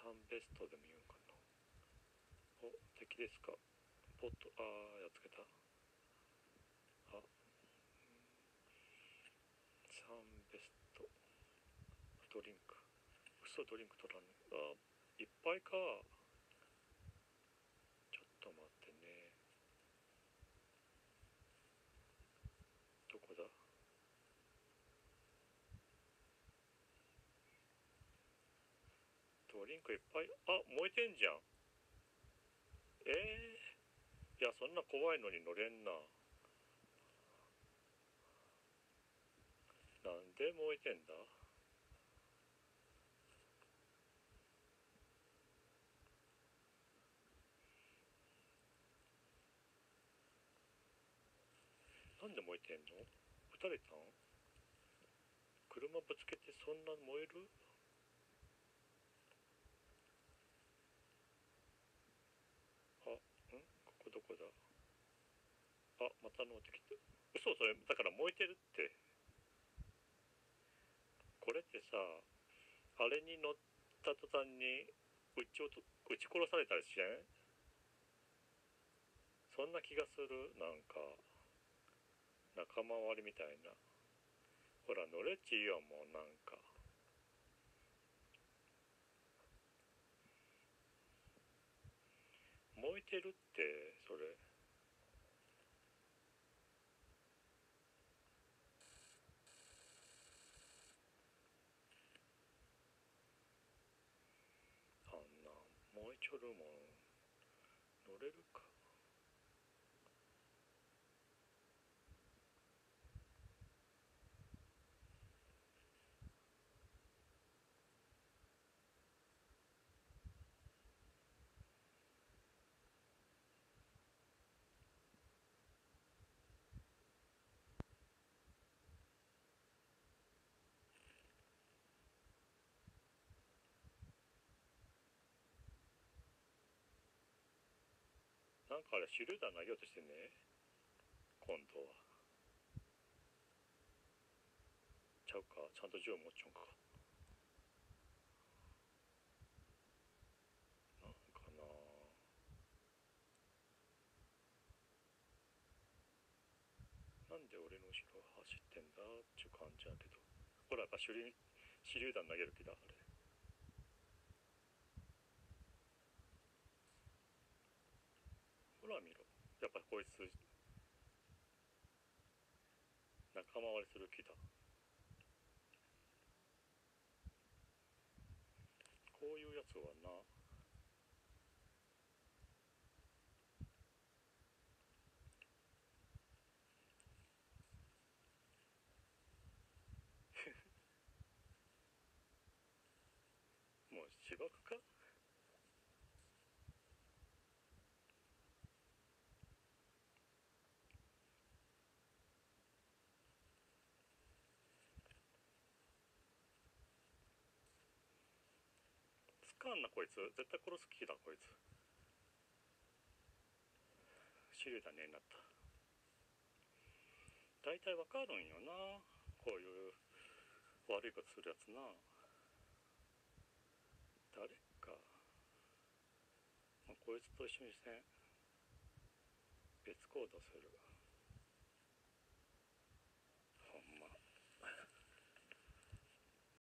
3ベストでも言うんかな。お敵ですか。ポットああやっつけた。あ三ベスト。ドリンク。嘘ドリンク取らんね。あいっぱいかちょっと待ってねどこだドリンクいっぱいあ燃えてんじゃん。ええー、いやそんな怖いのに乗れんな。なんで燃えてんだ？なんで燃えてんの？撃たれたん？車ぶつけてそんな燃えるあんこだあまた乗ってきた嘘それだから燃えてるって。これってさあれに乗った途端に撃ち落と撃ち殺されたりしんそんな気がする。なんか仲間割りみたいな。ほら乗れっちいいよもうなんか。燃えてるってそれ。あんな燃えちょるもん。乗れるか？んかあれ手榴弾投げようとしてね。今度は。ちゃうか。ちゃんと銃を持っちゃうんか。なんかな。なんで俺の後ろ走ってんだっちゅう感じやけど。ほらやっぱ手榴手榴弾投げる気だあれ。ほら見ろ。やっぱりこいつ仲間割れする気だ。こういうやつはな もうしばくかつかんなこいつ。絶対殺す気だこいつ。手榴弾ねえなった。大体わかるんよなこういう悪いことするやつな。誰か、まあ、こいつと一緒にして別行動する